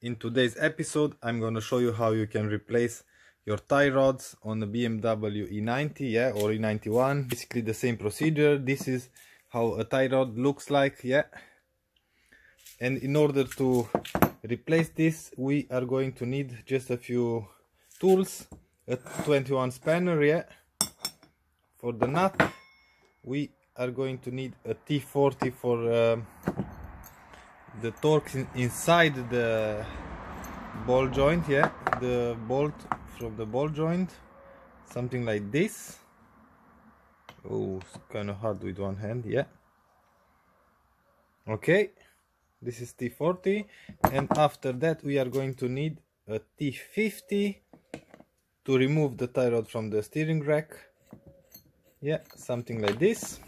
In today's episode, I'm gonna show you how you can replace your tie rods on the BMW E90, yeah, or E91. Basically the same procedure. This is how a tie rod looks like, yeah. And in order to replace this, we are going to need just a few tools. A 21 spanner, yeah. For the nut, we are going to need a T40 for um, the torque in, inside the ball joint yeah the bolt from the ball joint something like this. Oh it's kind of hard with one hand yeah. Okay this is T40 and after that we are going to need a T50 to remove the tie rod from the steering rack. Yeah something like this.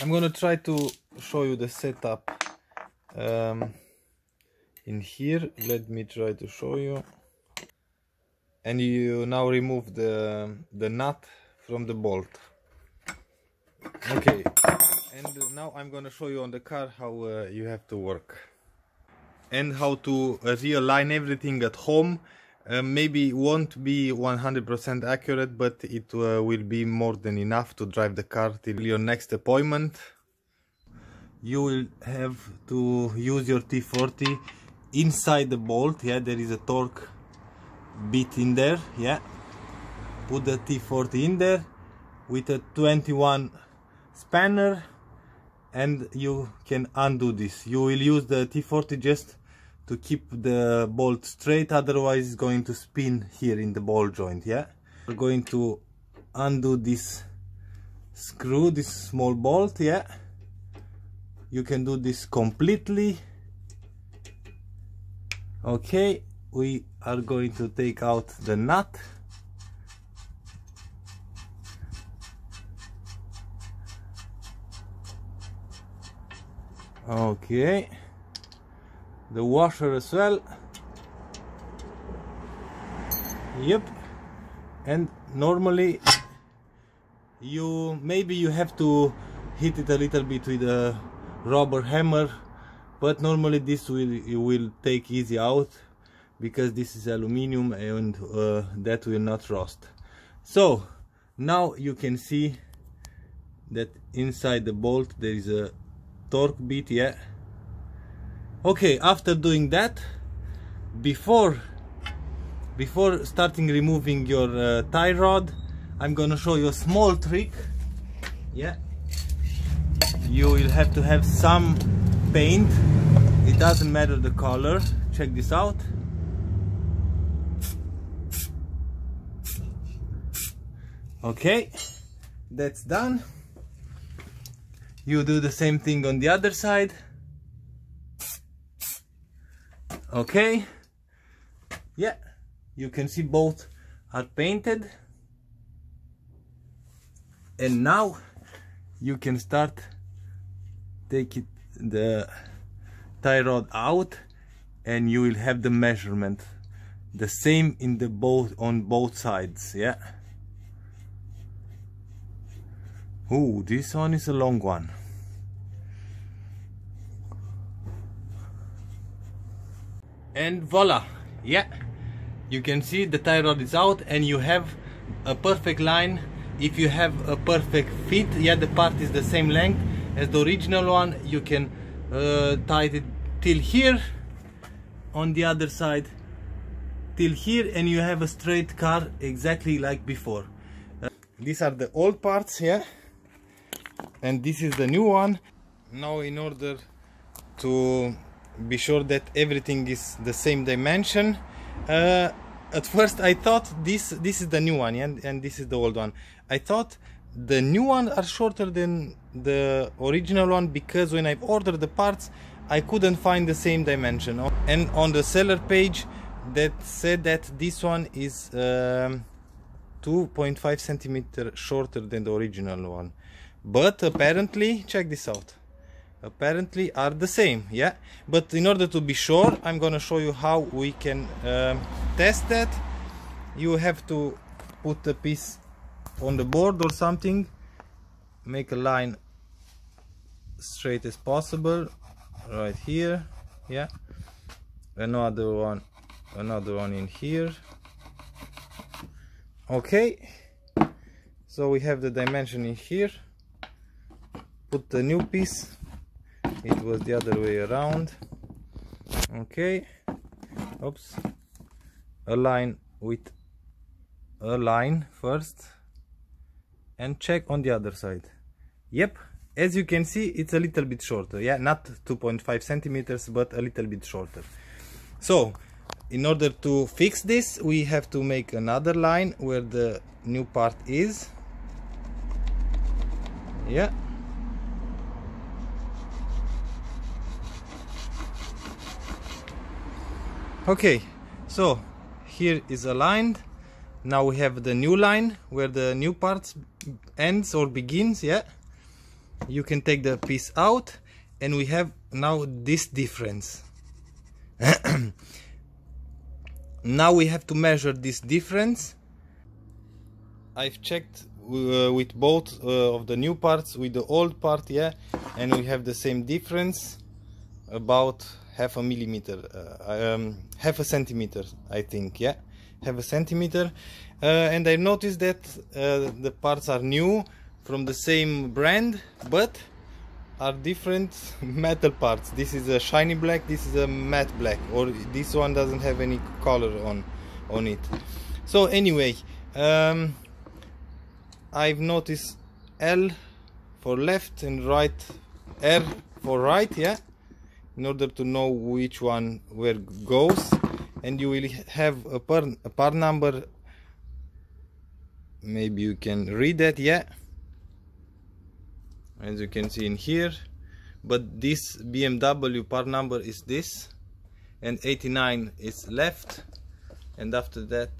I'm gonna try to show you the setup um, in here. Let me try to show you. And you now remove the the nut from the bolt. Okay. And now I'm gonna show you on the car how uh, you have to work. And how to uh, realign everything at home. Uh, maybe won't be 100% accurate but it uh, will be more than enough to drive the car till your next appointment you will have to use your T40 inside the bolt. Yeah there is a torque bit in there. Yeah. Put the T40 in there with a 21 spanner and you can undo this. You will use the T40 just to keep the bolt straight otherwise it's going to spin here in the ball joint. Yeah. We're going to undo this screw this small bolt. Yeah you can do this completely. Okay we are going to take out the nut. Okay the washer as well. Yep and normally you maybe you have to hit it a little bit with a rubber hammer but normally this will will take easy out because this is aluminium and uh, that will not rust. So now you can see that inside the bolt there is a torque bit yeah. Okay after doing that before before starting removing your uh, tie rod I'm gonna show you a small trick yeah you will have to have some paint. It doesn't matter the color. Check this out. Okay that's done. You do the same thing on the other side. Okay. Yeah you can see both are painted. And now you can start take it the tie rod out and you will have the measurement. The same in the both on both sides yeah? Oh this one is a long one. And voila yeah. You can see the tie rod is out and you have a perfect line. If you have a perfect fit yeah the part is the same length as the original one you can uh, tie it till here on the other side till here and you have a straight car exactly like before. Uh, these are the old parts here and this is the new one. Now in order to be sure that everything is the same dimension uh, at first I thought this this is the new one and, and this is the old one. I thought the new one are shorter than the original one because when I've ordered the parts I couldn't find the same dimension. And on the seller page that said that this one is um, 2.5 centimeter shorter than the original one. But apparently check this out. Apparently are the same yeah? But in order to be sure I'm gonna show you how we can um, test that. You have to put a piece on the board or something make a line straight as possible right here yeah. Another one another one in here. Okay. So we have the dimension in here. Put the new piece. It was the other way around. Okay. Oops. Align with a line first and check on the other side. Yep as you can see it's a little bit shorter. Yeah not 2.5 centimeters but a little bit shorter. So in order to fix this we have to make another line where the new part is. Yeah. Okay so here is aligned now we have the new line where the new part ends or begins yeah? You can take the piece out and we have now this difference. Now we have to measure this difference. I've checked uh, with both uh, of the new parts with the old part yeah? And we have the same difference about half a millimeter uh, um, half a centimeter I think yeah half a centimeter uh, and I noticed that uh, the parts are new from the same brand but are different metal parts. This is a shiny black this is a matte black or this one doesn't have any color on on it. So anyway um, I've noticed L for left and right R for right yeah in order to know which one where goes and you will have a part, a number. Maybe you can read that yeah. As you can see in here. But this BMW part number is this. And 89 is left. And after that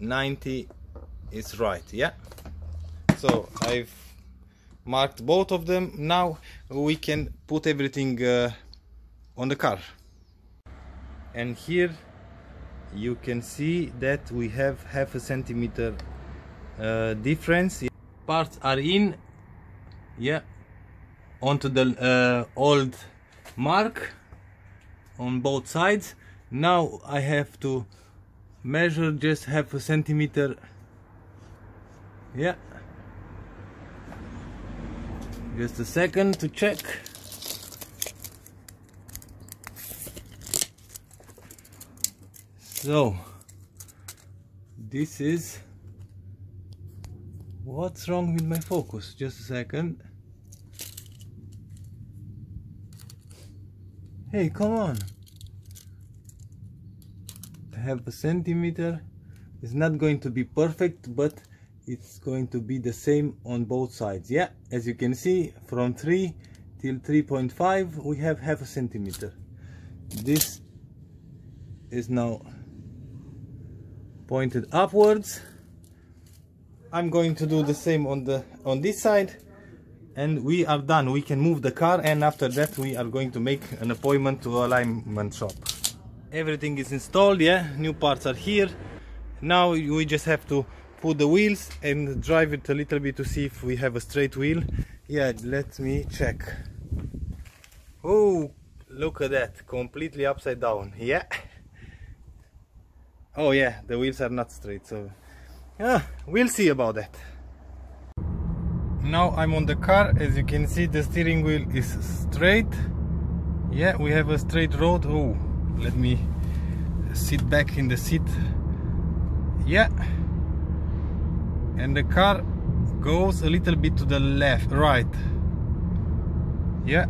90 is right yeah. So I've marked both of them. Now we can put everything uh, on the car. And here you can see that we have half a centimeter uh, difference. Parts are in yeah onto the uh, old mark on both sides. Now I have to measure just half a centimeter yeah. Just a second to check so this is what's wrong with my focus? Just a second. Hey come on. Half a centimeter it's not going to be perfect but it's going to be the same on both sides. Yeah as you can see from 3 till 3.5 we have half a centimeter. This is now pointed upwards. I'm going to do the same on the on this side. And we are done. We can move the car and after that we are going to make an appointment to alignment shop. Everything is installed yeah? New parts are here. Now we just have to put the wheels and drive it a little bit to see if we have a straight wheel. Yeah let me check. Oh look at that. Completely upside down. Yeah oh yeah the wheels are not straight so yeah we'll see about that. Now I'm on the car. As you can see the steering wheel is straight. Yeah we have a straight road. Oh let me sit back in the seat. Yeah. And the car goes a little bit to the left right. Yeah.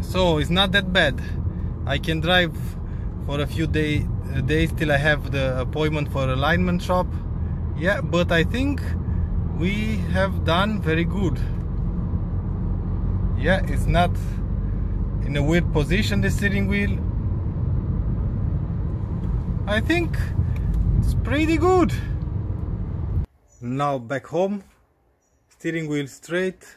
So it's not that bad. I can drive for a few day, Uh, days till I have the appointment for alignment shop. Yeah but I think we have done very good. Yeah it's not in a weird position the steering wheel. I think it's pretty good. Now back home steering wheel straight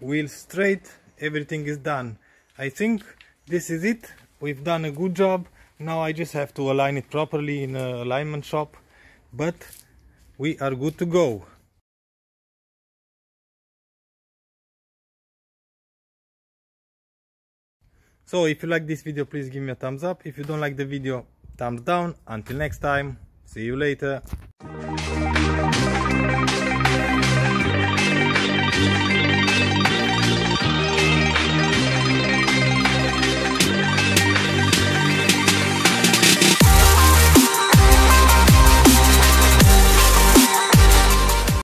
wheel straight everything is done. I think this is it. We've done a good job now I just have to align it properly in a alignment shop but we are good to go So if you like this video, please give me a thumbs up. If you don't like the video, thumbs down. Until next time, see you later.